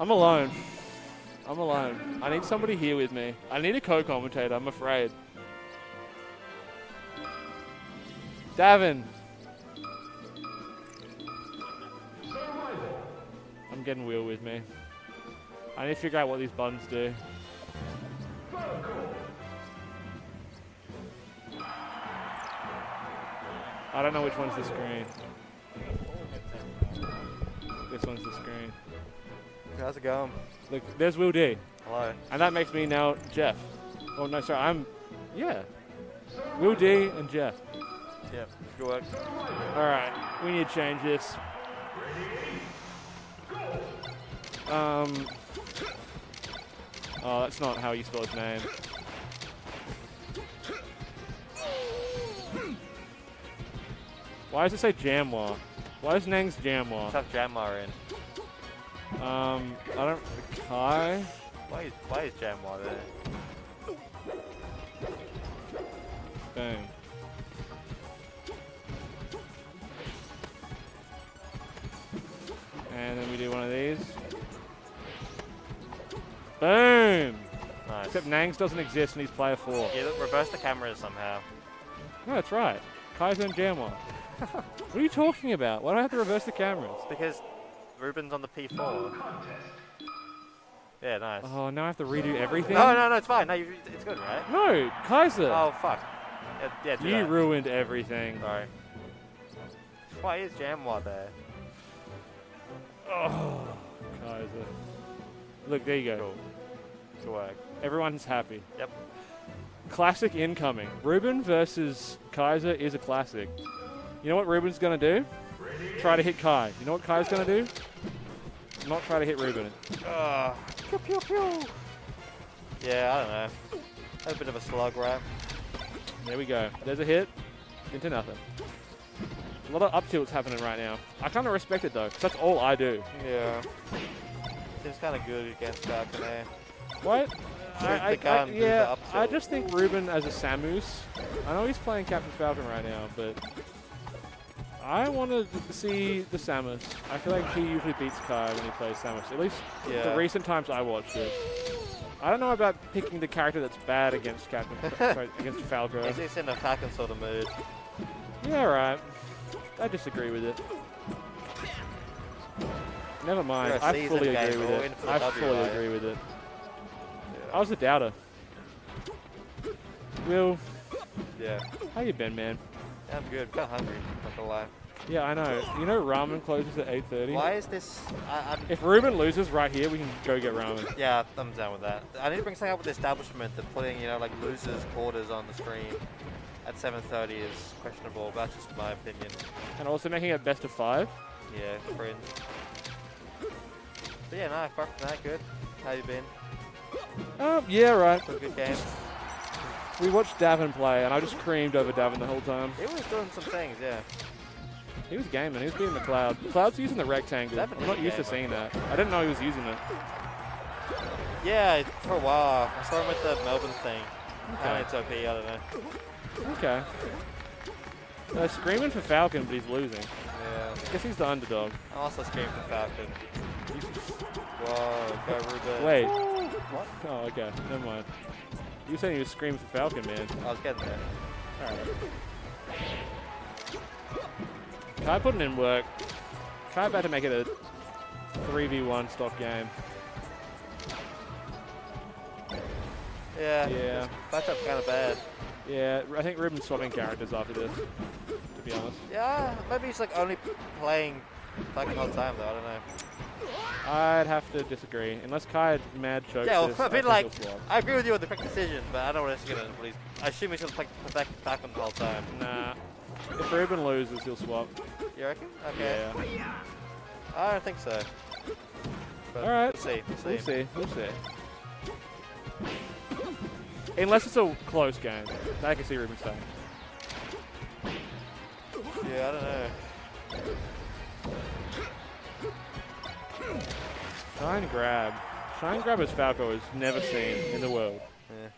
I'm alone. I'm alone. I need somebody here with me. I need a co-commentator, I'm afraid. Davin. I'm getting Will with me. I need to figure out what these buttons do. I don't know which one's the screen. This one's the screen. How's it going? Look, there's Will D. Hello. And that makes me now Jeff. Oh, no, sorry, I'm. Yeah. Will D and Jeff. Yeah, Good work. Alright, we need to change this. Um. Oh, that's not how you spell his name. Why does it say Jamwa? Why is Nang's Jamwa? Tough Jamar in. Um, I don't. Kai? Why is, why is Jamar there? Bang. And then we do one of these. Boom! Nice. Except Nangs doesn't exist and he's player four. Yeah, look, reverse the cameras somehow. No, that's right. Kaiza and Jamwa. what are you talking about? Why do I have to reverse the cameras? Because Ruben's on the P4. Yeah, nice. Oh, now I have to redo everything? No, no, no, it's fine. No, you, it's good, right? No, Kaiza! Oh, fuck. Yeah, yeah do you that. ruined everything. Sorry. Why is Jamwa there? Oh, Kaiza. Look, there you go. Cool. Good work. Everyone's happy. Yep. Classic incoming. Ruben versus Kaiza is a classic. You know what Ruben's going to do? Try to hit Kai. You know what Kai's going to do? Not try to hit Ruben. Uh, pew, pew, pew. Yeah, I don't know. That's a bit of a slug, right? There we go. There's a hit. Into nothing. A lot of up tilts happening right now. I kind of respect it though, 'cause that's all I do. Yeah. Seems kind of good against Falcon there. What? I, I, I, yeah, I just think Ruben as a Samus. I know he's playing Captain Falcon right now, but I want to see the Samus. I feel like he usually beats Kai when he plays Samus. At least Yeah. the recent times I watched it. I don't know about picking the character that's bad against Captain, sorry, against Falco. He's just in a Falcon sort of mood. Yeah, right. I disagree with it. Never mind. I fully agree with it. in for the I W, fully right? agree with it. I was a doubter. Will, Yeah. how you been, man? I'm good. Of hungry, not gonna lie. Yeah, I know. You know ramen closes at 8.30? Why is this... I, I'm, If Ruben loses right here, we can go get ramen. yeah, I'm down with that. I need to bring something up with the establishment that putting, you know, like losers quarters on the screen at 7.30 is questionable. That's just my opinion. And also making it best of five. Yeah, cringe. But yeah, no, apart from that, good. How you been? Um, yeah, right. Some good games. We watched Davin play, and I just creamed over Davin the whole time. He was doing some things, yeah. He was gaming. He was beating the Cloud. Cloud's using the rectangle. Davin I'm not used to seeing that. I didn't know he was using it. Yeah, for a while. I saw him with the Melbourne thing. Okay. Okay. It's OP, I don't know. Okay. Uh, screaming for Falcon, but he's losing. Yeah. I Guess he's the underdog. I'm also screaming for Falcon. Whoa, go Ruben. Wait. What? Oh, okay. Never mind. You were saying he was screaming for Falcon, man. I was getting there. Alright. Kai putting in work. Kai about to make it a 3v1 stock game. Yeah. Yeah. Matchup kind of bad. Yeah, I think Ruben's swapping characters after this, to be honest. Yeah, maybe he's like only playing Falcon all the time though, I don't know. I'd have to disagree. Unless Kai had mad chokes Yeah, well, I mean like. I agree with you on the correct decision, but I don't know what he's gonna, what he's, I assume he's gonna play play Falcon the whole time. Nah. If Ruben loses, he'll swap. You reckon? Okay. Yeah. I don't think so. But Alright. We'll see. We'll see. We'll see. We'll see. Unless it's a close game. I can see Ruben staying. Yeah, I don't know. Shine grab. Shine grab as Falco is never seen in the world. Yeah.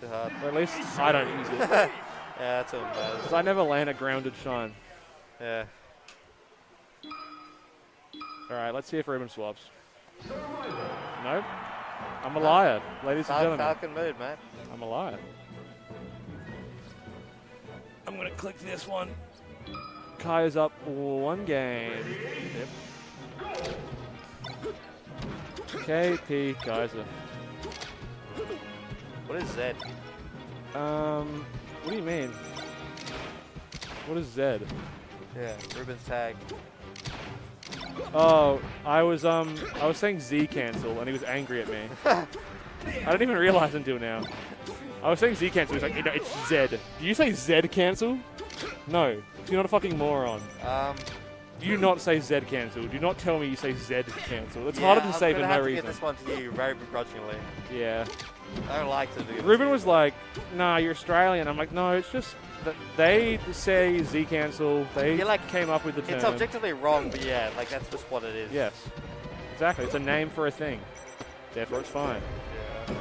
Too hard. Or at least I don't use it. yeah, that's all it Because. I never land a grounded shine. Yeah. Alright, let's see if Ruben swaps. Nope. I'm a liar, ladies and Fal- gentlemen. Falcon mood, man. I'm a liar. I'm gonna click this one. Kai is up one game. Yep. KP Kaiza. What is Z? Um, what do you mean? What is Z? Yeah, Ruben's tag. Oh, I was um, I was saying Z cancel, and he was angry at me. I didn't even realize until now. I was saying Z cancel. He's like, "No, it's Z. Do you say Z cancel? No, you're not a fucking moron. Um, Do you not say Z cancel? Do not tell me you say Z cancel. It's yeah, harder to I'm say for no reason. Get this one to you very begrudgingly. Yeah. I don't like to do. Ruben was like, "Nah, you're Australian." I'm like, "No, it's just that they say Z cancel. They You're like- came up with the term." It's objectively wrong, but yeah, like that's just what it is. Yes, exactly. It's a name for a thing. Therefore, it's fine. Yeah.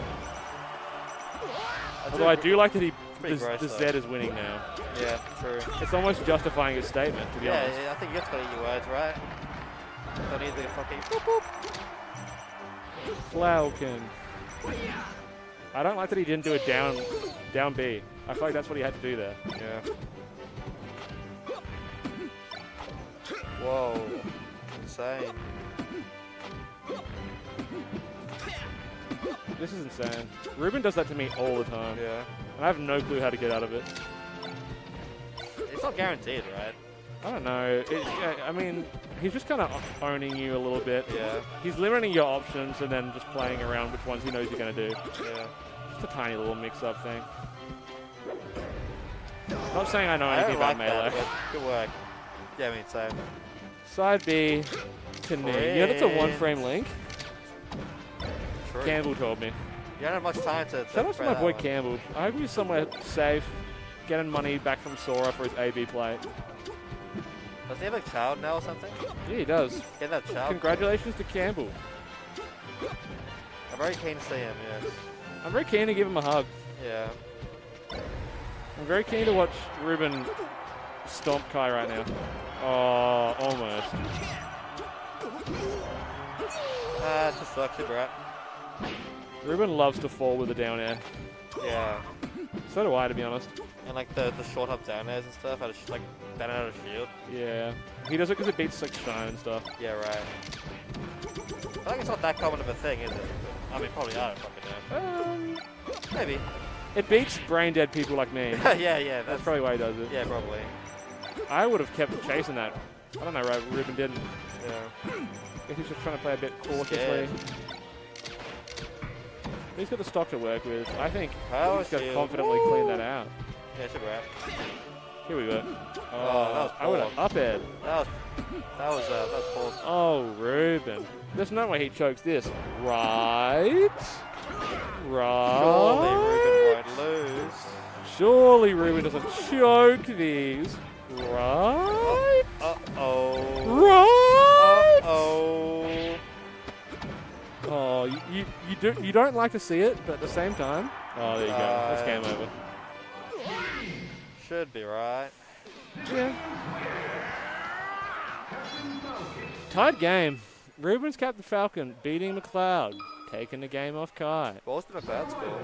Although I do like that he the, gross, the. Z is winning now. Yeah, true. It's almost justifying his statement, to be Yeah, honest. yeah, I think you have to eat your words, right? Don't need the fucking boop boop. Falcon. I don't like that he didn't do a down, down B. I feel like that's what he had to do there. Yeah. Whoa. Insane. This is insane. Ruben does that to me all the time, Yeah. And I have no clue how to get out of it. It's not guaranteed, right? I don't know. It, I mean, he's just kind of owning you a little bit. Yeah. He's limiting your options and then just playing around which ones he knows you're going to do. Yeah. Just a tiny little mix-up thing. Not saying I know I anything don't about like melee. that, good work. Yeah, I mean, same. Side B to. You know that's a one-frame link? True. Campbell told me. You don't have much time to. to Shout out to my boy one. Campbell. I hope he's somewhere safe, getting money back from Sora for his AB plate. Does he have a child now or something? Yeah, he does. Get that child. Congratulations to Campbell. I'm very keen to see him. Yes. I'm very keen to give him a hug. Yeah. I'm very keen to watch Ruben stomp Kai right now. Oh, almost. Ah, it's just lucky, bro. Ruben loves to fall with a down air. Yeah. So do I, to be honest. And like the the short up down airs and stuff, out of like down out of shield. Yeah. He does it because it beats like Shine and stuff. Yeah, right. I think it's not that common of a thing, is it? I mean, probably I don't fucking Um, know. Maybe. it beats brain dead people like me. yeah, yeah. That's That's probably why he does it. yeah, probably. I would have kept chasing that. I don't know, right? Ruben didn't. Yeah. Guess he's just trying to play a bit cautiously. He's got the stock to work with. I think Power he's got to confidently clean that out. Yeah, should right. Here we go. Oh, that was I would have up air. That was that was uh, that was poor. Oh, Ruben. There's no way he chokes this. Right? Right? Surely Ruben won't lose. Surely Ruben doesn't choke these. Right? Uh oh. Right? Uh oh. Oh, you, you, you, do, you don't like to see it, but at the same time. Oh, there you go. That's game Uh, over. Should be right. Yeah. Tied game. Ruben's Captain Falcon beating McLeod, taking the game off Kai. What was the McLeod score?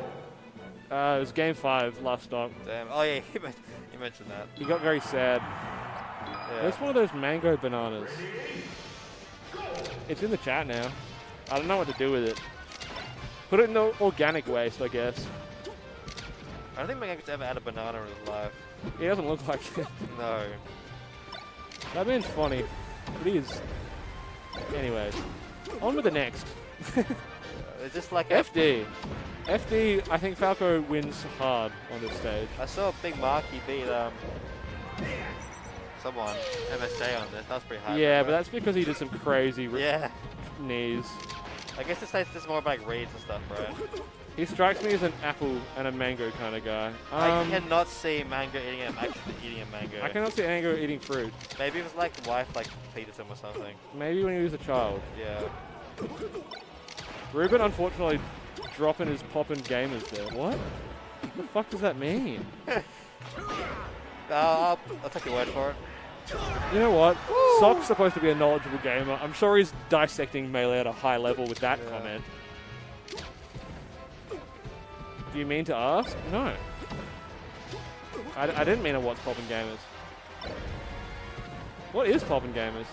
Uh, it was game five, last stop. Damn. Oh yeah, you men- you mentioned that. He got very sad. Yeah. It's one of those mango bananas. It's in the chat now. I don't know what to do with it. Put it in the organic waste, I guess. I don't think Mega's ever had a banana in his life. He doesn't look like it. No. That man's funny. He is. Anyways, on with the next. It's just like a, FD. FD, I think Falco wins hard on this stage. I saw a big Marky beat um someone MSJ on this. That was pretty hard. Yeah, but that's because he did some crazy yeah. Knees. I guess this this is more about like reads and stuff, right? He strikes me as an apple and a mango kind of guy. I Um, cannot see Mango eating a actually eating a mango. I cannot see mango eating fruit. Maybe it was like wife like feeded him or something. Maybe when he was a child. Yeah. Ruben, unfortunately, dropping his poppin' gamers there. What? What the fuck does that mean? Uh, I'll, I'll take your word for it. You know what? Sock's supposed to be a knowledgeable gamer. I'm sure he's dissecting Melee at a high level with that Yeah. comment. Do you mean to ask? No. I, I didn't mean to what's poppin' gamers. What is poppin' gamers?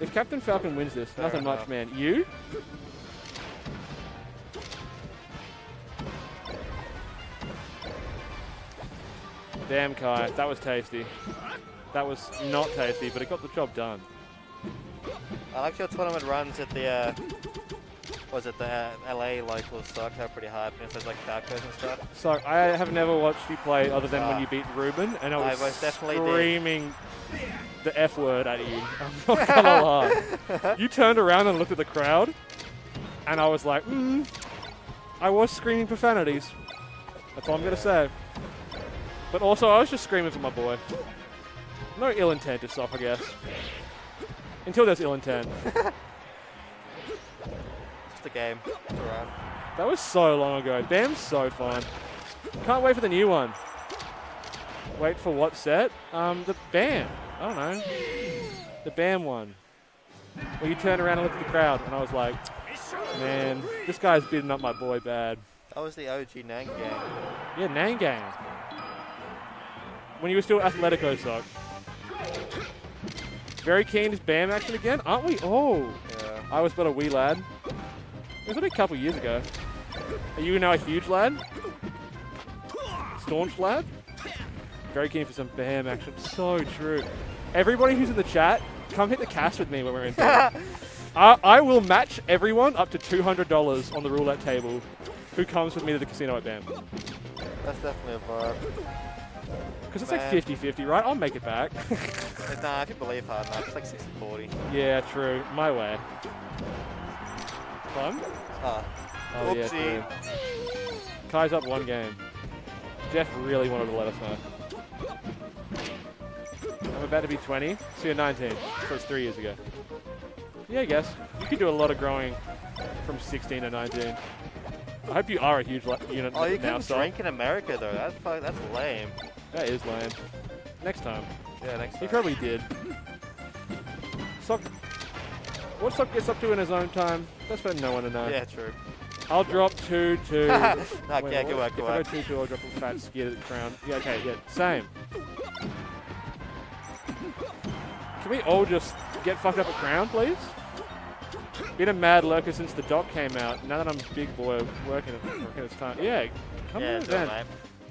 If Captain Falcon wins this, Fair nothing much, man. You? Damn, Kai, that was tasty. That was not tasty, but it got the job done. I like your tournament runs at the, uh, was it the uh, LA local stock? They're pretty hype. If there's like Falcos and stuff. So I have never watched you play other than when Ah. you beat Ruben, and I I was definitely screaming the F word at you. I'm not gonna lie. You turned around and looked at the crowd, and I was like, mm, I was screaming profanities. That's all I'm gonna say. But also, I was just screaming for my boy. No ill intent to stop, I guess. Until there's ill intent. Just a game. It's alright. That was so long ago. Bam's so fun. Can't wait for the new one. Wait for what set? Um, the Bam. I don't know. The Bam one. Where you turn around and look at the crowd, and I was like, man, this guy's beating up my boy bad. That was the OG Nang game. Yeah, Nangang. When you were still Athletico sock. Very keen to Bam action again, aren't we? Oh, Yeah. I was but a wee lad. It was only a couple years ago. Are you now a huge lad? Staunch lad? Very keen for some BAM action. So true. Everybody who's in the chat, come hit the cast with me when we're in. I, I will match everyone up to $200 on the roulette table who comes with me to the casino at BAM. That's definitely a vibe. Because it's like 50-50, right? I'll make it back. Nah, if you believe hard enough, it's like 60 40. yeah, true. My way. Fun? Oh, Oh, yeah, Oopsie. true. Kai's up one game. Jeff really wanted to let us know. I'm about to be 20, so you're 19. So it's three years ago. Yeah, I guess. You could do a lot of growing from 16 to 19. I hope you are a huge unit oh you now, can so drink in America though. That's that's lame. That is lame. Next time. Yeah, next time. He probably did. Sock. What Sock gets up to in his own time, that's for no one to know. Yeah, true. I'll drop two to. no, Wait, yeah, what? good work, If good I work. go two two, I'll drop a fat skid at the crown. Yeah, okay, yeah, same. Can we all just get fucked up at crown, please? Been a mad lurker since the doc came out. Now that I'm big boy working at working it's time. Yeah, come Yeah, to do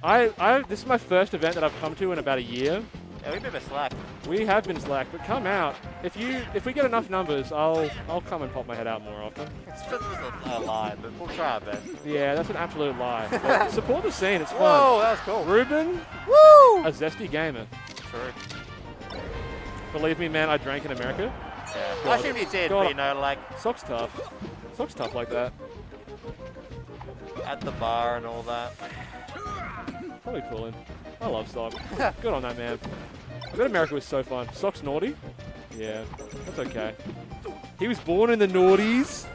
an it, event. mate. I, I, this is my first event that I've come to in about a year. Yeah, we've been slack. We have been slack, but come out. If you, if we get enough numbers, I'll, I'll come and pop my head out more often. It's just a, a lie, but we'll try our best. Yeah, that's an absolute lie. But support the scene. It's fun. Whoa, that was cool. Ruben, Woo! a zesty gamer. True. Believe me, man, I drank in America. Yeah. God. I assume you did, God. but you know, like Sock's tough. Sock's tough like that. at the bar and all that. Probably pulling. I love Sock. Good on that man. I bet America was so fun. Sock's naughty? Yeah, that's okay. He was born in the noughties.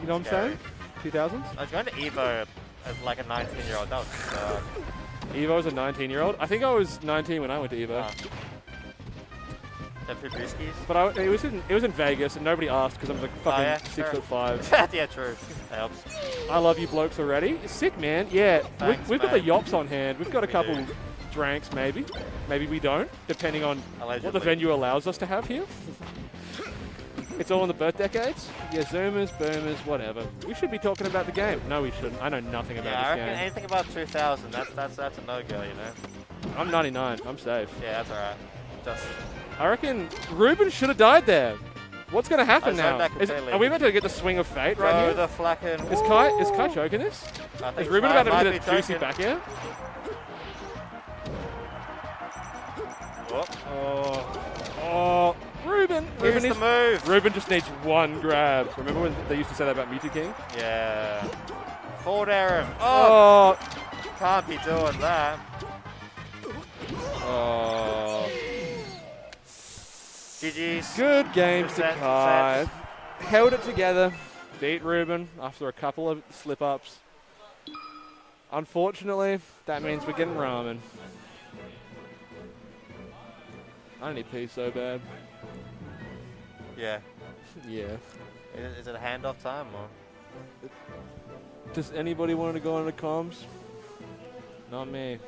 You know what I'm saying? 2000s? I was going to Evo as like a 19 year old. That was uh, Evo was a 19 year old. I think I was 19 when I went to Evo. But I, it was in it was in Vegas and nobody asked because I'm like fucking oh, yeah, six sure. foot five. yeah, true. That helps. I love you blokes already. Sick man. Yeah, Thanks, we've, we've got the yops on hand. We've got a We couple do. drinks maybe. Maybe we don't, depending on what the venue allows us to have here. it's all in the birth decades. Yeah, zoomers, boomers, whatever. We should be talking about the game. No, we shouldn't. I know nothing about Yeah, I this reckon game. anything about 2000, that's that's that's a no go, you know. I'm 99. I'm safe. Yeah, that's alright. Just I reckon Ruben should have died there. What's going to happen now? Is, are we meant to get the swing of fate right here? the flacken. Is Kai is Kai choking this? Is Ruben about to get a juicy back air? Oh, oh, Ruben. Here's Ruben, the needs, move. Ruben just needs one grab. Remember when they used to say that about Mew2King? Yeah. Forward air him. Oh, Oh, can't be doing that. oh. GG's. Good games to Kai. Held it together. Beat Ruben after a couple of slip ups. Unfortunately, that means we're getting ramen. I need pee so bad. Yeah. Yeah. Is, is it a handoff time or? Does anybody want to go on the comms? Not me.